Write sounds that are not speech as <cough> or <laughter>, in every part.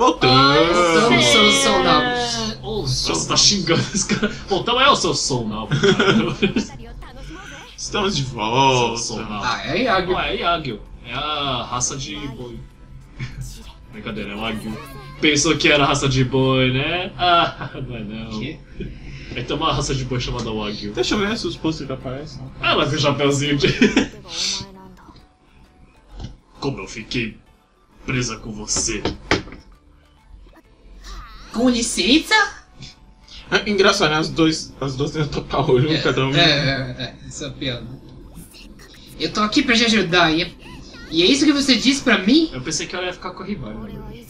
Voltamos. Voltamos, seus saudáveis. Ô, Você tá xingando esse cara. Bom, então é o seu cara. Estamos de volta. Ah, é Yagyu. Não, é Yagyu. É a raça de boi. Brincadeira, é o Wagyu. Pensou que era raça de boi, né? Ah, não é não. Que? Aí tem uma raça de boi chamada Wagyu. Deixa eu ver se os posters aparecem. Ah, ela com o chapéuzinho de... <laughs> Como eu fiquei presa com você. Com licença? É engraçado, né? As, dois, as duas têm tapa-olho, um cada um. É, é, é, essa é a piada. Eu tô aqui pra te ajudar e é, e é isso que você disse pra mim? Eu pensei que ela ia ficar com a rival. na verdade.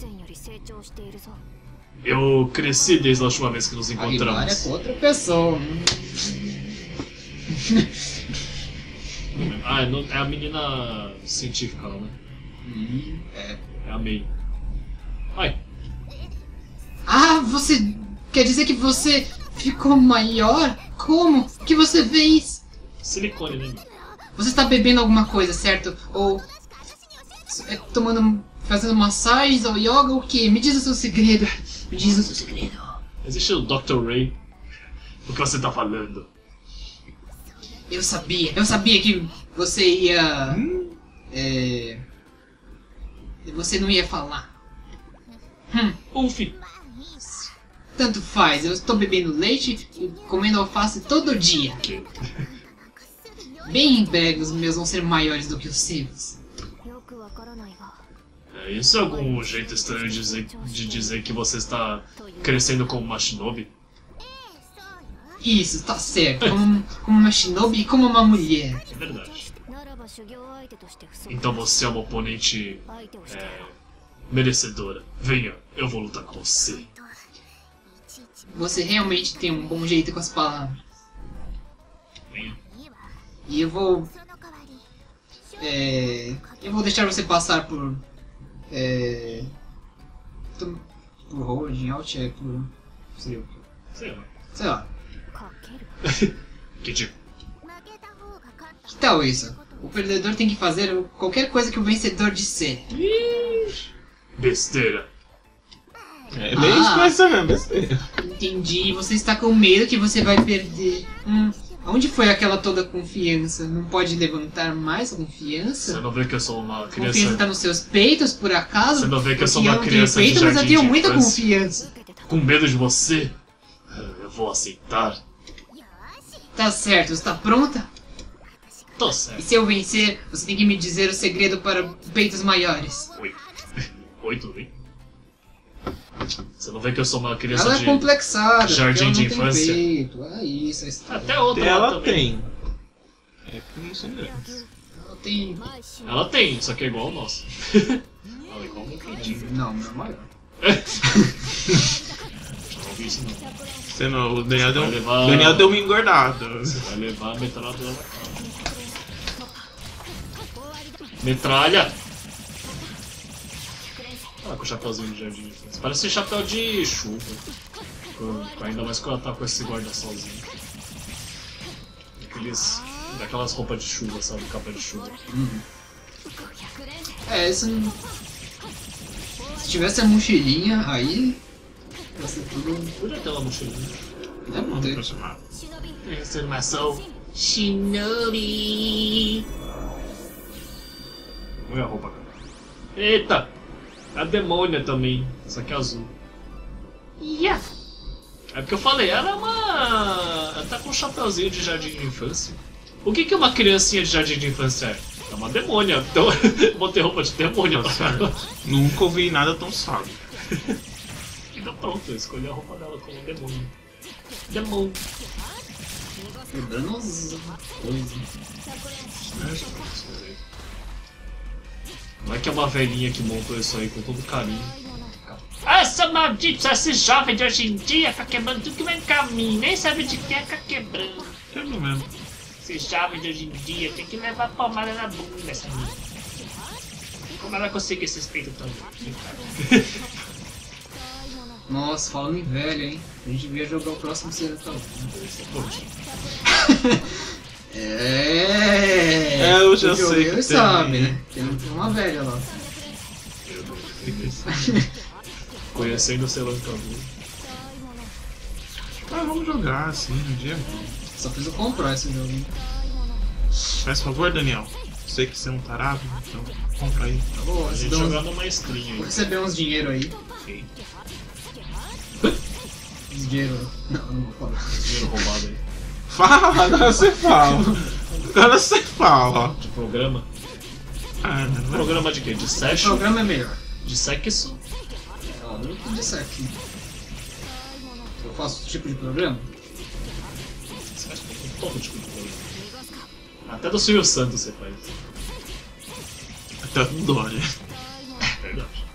Eu cresci desde a última vez que nos A Hilária é encontramos. com outra pessoa. <laughs> Ah, é no- é a menina científica lá, né? Hum, é. É a May. Ai, Ah, você quer dizer que você ficou maior? Como? O que você fez? silicone, né? Você está bebendo alguma coisa, certo? Ou é, tomando, fazendo massagens ou yoga ou o que? Me diz o seu segredo. Me diz o seu segredo. Existe o Dr. Ray. O que você tá falando? Eu sabia, eu sabia que você ia. É. Você não ia falar. Hum, Uf, tanto faz, eu estou bebendo leite e comendo alface todo dia. Bem em breve os meus vão ser maiores do que os seus. É, isso é algum jeito estranho de dizer, de dizer que você está crescendo como uma shinobi? Isso, tá certo. Como, como uma shinobi e como uma mulher. É verdade. <laughs> Então você é uma oponente é, merecedora. Venha, eu vou lutar com você. Você realmente tem um bom jeito com as palavras. E eu vou. É. Eu vou deixar você passar por. É. Por holding, out, é por. Sei, o quê. Sei lá. sei lá. Que tipo? Que tal isso? O perdedor tem que fazer qualquer coisa que o vencedor disser. Besteira. É bem Ah. isso mais ou menos. besteira. Entendi, você está com medo que você vai perder. Hum, onde foi aquela toda confiança? Não pode levantar mais a Você confiança? não vê que eu sou uma A confiança está criança nos seus peitos, por acaso? Você não vê que eu sou uma eu criança de peito, mas eu tenho de muita infância? confiança. com medo de você? Eu vou aceitar. Tá certo, está pronta? Tô E certo. se eu vencer, você tem que me dizer o segredo para peitos maiores. Oi. Oi, tudo bem? Você não vê que eu sou uma criança Ela é de. complexada, jardim porque de ela não infância. tem peito. É isso, é. Até outra Ela também. tem. É que não são grandes. Ela tem... Ela tem, só que é igual ao nosso. <laughs> Ela é igual ao meu cantinho. Não, meu é maior. Não ouvi isso não. Você não, o Daniel deu, levar- o Daniel deu uma engordada. Você vai levar a metralha. Metralha! Ah, com o chapéuzinho de jardim. infância. Parece chapéu de chuva. Com- Ainda mais quando ela tá com esse guarda-solzinho. Aqueles. Daquelas roupas de chuva, sabe? Capa de chuva. É, isso não... Se tivesse a mochilinha, aí... Ia ser tudo... Ter uma mochilinha. É bom ter. Transformação Shinobi. Olha a roupa, cara. Eita! A demônia também. Essa aqui é azul. Yeah. É porque eu falei, ela é uma. Ela tá com um chapeuzinho de jardim de infância. O que, que uma criancinha de jardim de infância é? É uma demônia. Então, <laughs> botei roupa de demônia pra ela. Nunca ouvi nada tão sábio. <laughs> Então pronto, eu escolhi a roupa dela como demônio. Demônio. Quebrando as coisas. Não é que é uma velhinha que montou isso aí com todo carinho. Essa maldita, esse jovem de hoje em dia fica quebrando tudo que vem em caminho, nem sabe de que é fica quebrando. Pelo menos. Esse jovem de hoje em dia tem que levar pomada na bunda, essa menina. Como ela consegue esses peitos tão <laughs> Nossa, falando em velho, hein? A gente devia jogar o próximo Sertão. <laughs> É. É, eu já O sei que tem. sabe, né? Tem tem uma velha lá. <laughs> Conhecendo o Selancambu. Ah, vamos jogar assim um dia. Só preciso comprar esse jogo. Faz favor, Daniel. Sei que você é um tarado, então compra aí. Tá bom, A gente dá uns- jogando maestrinho Vou aí. receber uns dinheiro aí. Ok. Dinheiro. Não, não vou falar. Dinheiro roubado aí. Fala, agora você fala. Agora você fala. De programa. Ah, não. Programa de quê? De O sexo? programa é melhor. De sexo? É o único de sexo. Eu faço tipo de programa? Você faz todo tipo de programa. Até do Silvio Santos você faz. Até dó, né? Verdade.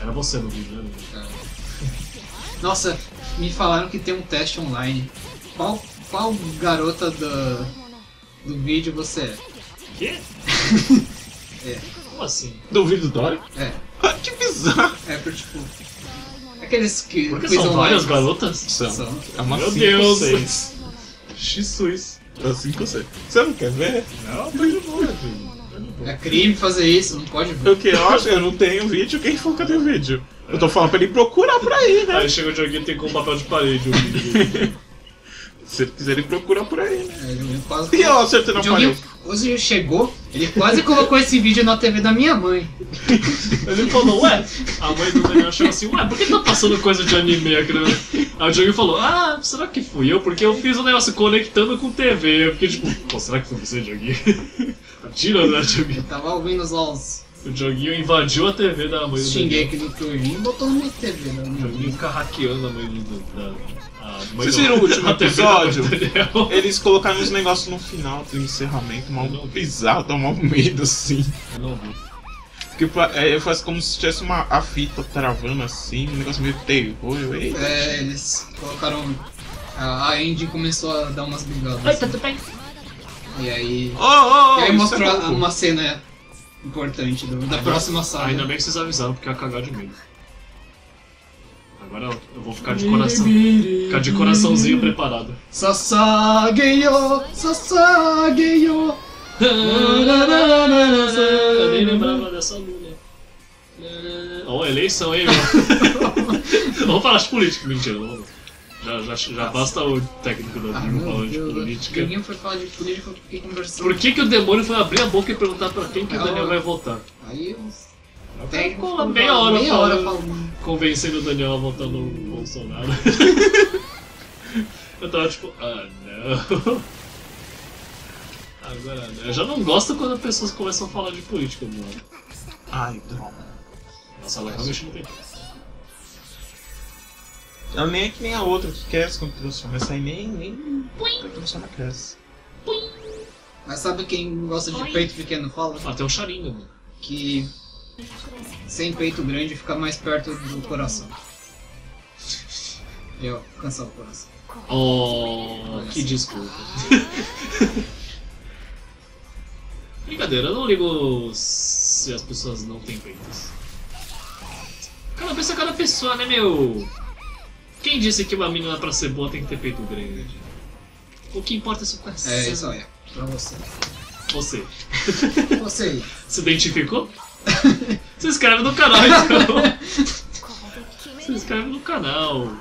Era você no vídeo, né? É. Nossa, me falaram que tem um teste online. Qual, qual garota do, do vídeo você é? Quê? <laughs> É. Como assim? Duvido do Dory? É. <laughs> Que bizarro. É por tipo. Aqueles que. Porque são online. várias garotas? São. São. É uma Meu 5 Deus! 6. Jesus! <laughs> É 5 6. Você não quer ver? Não, tá de boa, filho. É crime fazer isso, não pode ver. O que eu acho? Eu não tenho vídeo. Quem falou que eu tenho vídeo? Eu tô falando pra ele procurar por aí, né? Aí chega o Dioguinho tem com um papel de parede o vídeo. Se ele quiser, ele procura por aí, né? É, ele quase. E eu acertei na O Dioguinho, parede. hoje chegou, ele quase colocou esse vídeo na TV da minha mãe. Ele falou, ué, a mãe do Daniel achou assim, ué, por que tá passando coisa de anime aqui? no-" Aí o Dioguinho falou, ah, será que fui eu? Porque eu fiz um negócio conectando com TV. Eu fiquei tipo, pô, será que foi você, Dioguinho? Tá <laughs> tirando, né, Dioguinho? Eu tava ouvindo os O Dioguinho invadiu a TV da mãe do xinguei aqui do Turinho e botou na minha TV da O minha Dioguinho mãe. fica hackeando a mãe do... Da, a mãe Vocês do- viram o último <laughs> episódio? Eles colocaram uns negócios no final do encerramento, mal bizarro, dá mal medo assim. Eu não vi. Porque é, faz como se tivesse uma a fita travando assim, um negócio meio terror. Eu, eita. É, eles colocaram. A a Andy começou a dar umas brigadas. Oi, tudo bem? E aí. Oh, oh, e aí isso mostrou é uma cena importante do- da próxima saga. Ainda bem que vocês avisaram, porque ia cagar de medo. Agora eu- vou ficar de coração. Ficar de coraçãozinho preparado. Sasageyo, Sasageyo. Eu nem lembrava dessa luna. Ó, eleição, hein, meu? <laughs> Vamos falar de política, mentira, não vamos. Já, já, já basta o técnico Ah, Dilma meu falando de política. Ninguém foi falar de política, eu fiquei conversando. Por que, que o demônio foi abrir a boca e perguntar pra quem que o. Daniel vai votar? Aí os Ficou meia hora meia hora falando. convencendo o Daniel a votar no Bolsonaro. <laughs> eu tava tipo, ah não. Agora não. Eu já não gosto quando as pessoas começam a falar de política, mano. Ai, droga. Nossa, ela realmente não tem. Ela nem é que nem a outra que cresce quando transforma. Essa aí nem. nem transforma cresce. Mas sabe quem gosta de peito pequeno fala? Ah, tem um charinga, mano. Que sem peito grande fica mais perto do coração. Eu, cansar o coração. Oh, que desculpa. <laughs> Brincadeira, eu não ligo se as pessoas não têm peitos. Cada pessoa é cada pessoa, né, meu? Quem disse que uma menina pra ser boa tem que ter peito grande? O que importa é seu coração. É isso aí, pra você. Você. Você aí. Se identificou? <laughs> Se inscreve no canal, então. <laughs> Se inscreve no canal.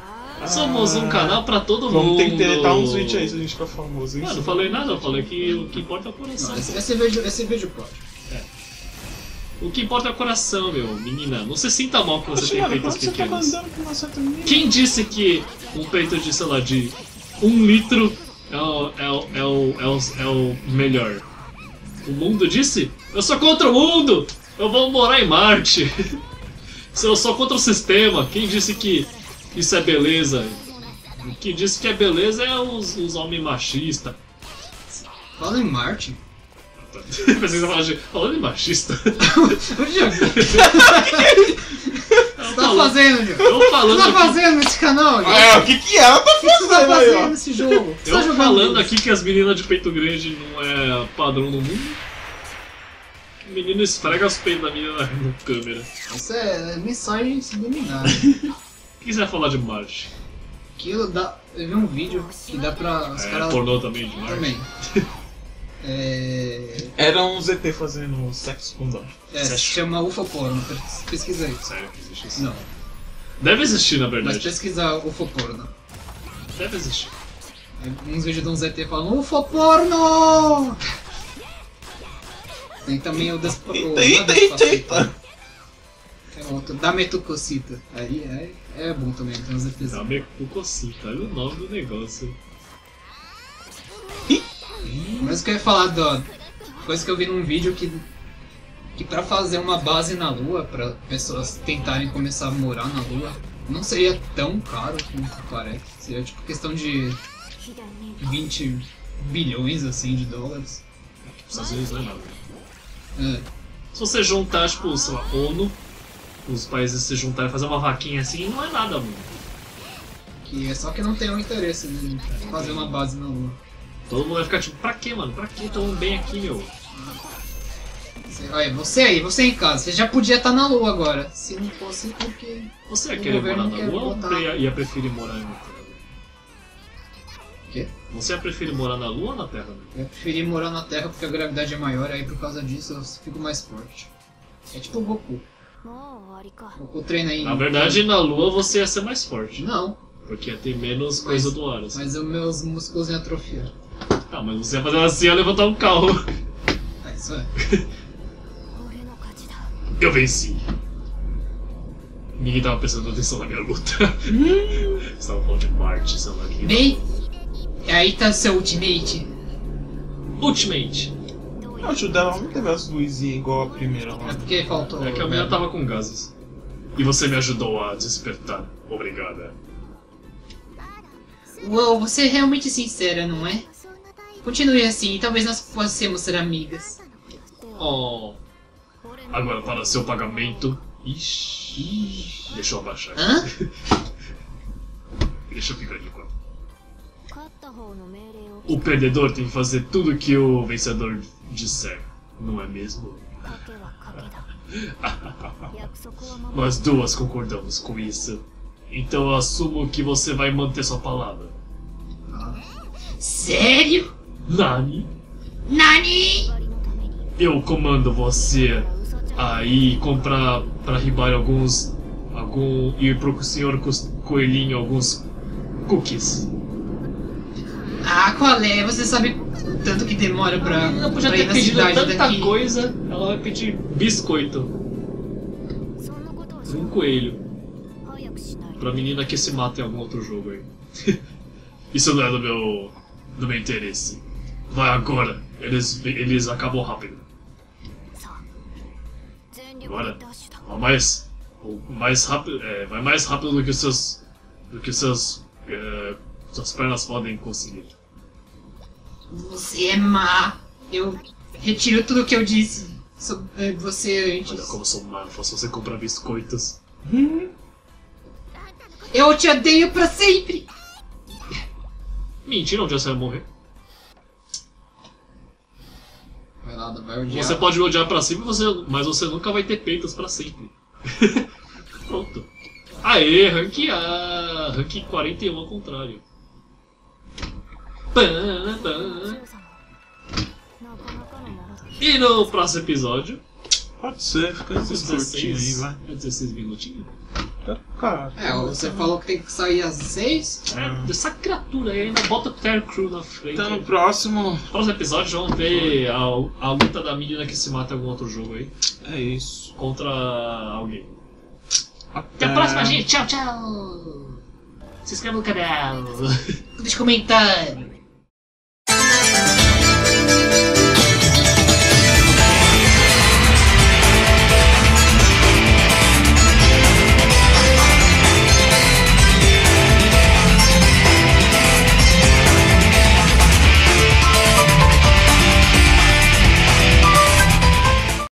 Somos um canal pra todo mundo. Vamos ter que deletar uns vídeos aí se a gente ficar famoso. hein? Não, não falei nada, eu falei que o que importa é o coração. Não, esse, esse vídeo, esse vídeo pode. O que importa é o coração, meu. Menina, não se sinta mal que você Poxa, tem peitos quando você tá pequenos. com uma certa menina? Quem disse que um peito de, sei lá, de um litro é o, é o, é o, é o, é o melhor? O mundo disse? Eu sou contra o mundo! Eu vou morar em Marte! <laughs> Eu sou contra o sistema. Quem disse que isso é beleza? Quem disse que é beleza é os, os homens machistas. Fala em Marte. Pensei que você ia falar de. Falando machista. Ô, Diego, o que você tá fazendo, Diego? Eu O que você falando tá fazendo nesse canal, Diego? É, o que que ela tá O que você tá fazendo fazendo nesse jogo? Você tá eu jogando falando isso? aqui que as meninas de peito grande não é padrão no mundo. O menino esfrega os peitos da menina na câmera. Isso é mensagem subliminar. O que você vai falar de Marte? Aquilo dá. Eu vi um vídeo que dá pra. Os É, caras. pornô também de Marte? Também. <laughs> É. Era um ZT fazendo sexo com dó. É, se chama UFO Porno, pesquisa aí. Sério que existe isso? Não. Deve existir, na Mas verdade. pesquisar UFO porno. Deve existir. Aí uns vídeos de um ZT falando UFO porno! Tem também o Despa... o- Eita, não é eita, Despacito. eita, eita. É outro, Dame tu cosita. Aí é, é bom também, tem uns ZTs. Dame Cucocita, olha o nome do negócio. Mas o que eu ia falar do. Coisa que eu vi num vídeo que. Que pra fazer uma base na Lua, pra pessoas tentarem começar a morar na Lua, não seria tão caro como parece. Seria tipo questão de 20 bilhões assim de dólares. Estados Unidos não é nada. Se você juntar, tipo, sei lá, ONU, os países se juntarem e fazer uma vaquinha assim, não é nada, mano. Que é só que não tem o interesse em fazer uma base na Lua. Então Todo mundo vai ficar tipo, pra que, mano? Pra que tão bem aqui, meu? Olha, você aí, você em casa, você já podia estar na lua agora. Se não fosse porque. Você ia querer morar na lua ou ia, ia preferir morar na terra? O Quê? Você prefere morar na Lua ou na Terra? Né? Eu preferi morar na Terra porque a gravidade é maior, aí por causa disso eu fico mais forte. É tipo o Goku. Goku treina aí. Na verdade, na Lua você ia ser mais forte. Não. Porque ia ter menos mas, coisa do ar. Assim. Mas os meus músculos iam atrofiar. Tá, mas você ia fazer assim ia levantar um carro. É isso é. <laughs> Eu venci. Ninguém tava prestando atenção na minha luta. Você Estava falando de Marte, seu lá Bem, Bem, aí tá seu ultimate. Ultimate. Não, ajudava não teve as luzinhas igual a primeira lá. É porque faltou. É que a minha tava com gases. E você me ajudou a despertar. Obrigada. Uou, você é realmente sincera, não é? Continue assim, talvez nós possamos ser amigas. Oh. Agora, para seu pagamento. Ixi. Deixa eu abaixar. Hã? <laughs> Deixa eu ficar aqui com O perdedor tem que fazer tudo que o vencedor disser, não é mesmo? <laughs> Nós duas concordamos com isso. Então eu assumo que você vai manter sua palavra. Sério? Nani? Nani? Eu comando você aí comprar para ribar alguns algum ir pro senhor coelhinho alguns cookies. Ah, qual é? Você sabe tanto que demora pra. Ela podia pra ter pedido tanta daqui. coisa, ela vai pedir biscoito. Um coelho. Pra menina que se mata em algum outro jogo aí. <laughs> Isso não é do meu. do meu interesse. Vai agora. Eles, eles acabam rápido. Agora, vai mais, mais rápido, é, vai mais rápido do que seus, do que seus, é, suas pernas podem conseguir. Você é má. Eu retiro tudo o que eu disse sobre é, você antes. Olha como sou má. Eu faço você comprar biscoitos. Hum. Eu te odeio pra sempre. Mentira, onde você vai morrer? nada, vai odiar. Você pode me odiar pra sempre, você, mas você nunca vai ter peitas pra sempre. <laughs> Pronto. Aê, rank A! Rank 41 ao contrário. E no próximo episódio. Pode ser, fica esses curtinhos aí, vai. É 16 minutinhos? Tá, Cara, É, você falou que tem que sair às seis? É, essa criatura aí ainda bota o Terry Crew na frente. então no próximo. Próximo episódio vamos ver a, a luta da menina que se mata em algum outro jogo aí É isso. contra alguém. Até, Até a próxima, gente. Tchau, tchau. Se inscreva no canal. Deixa comentário.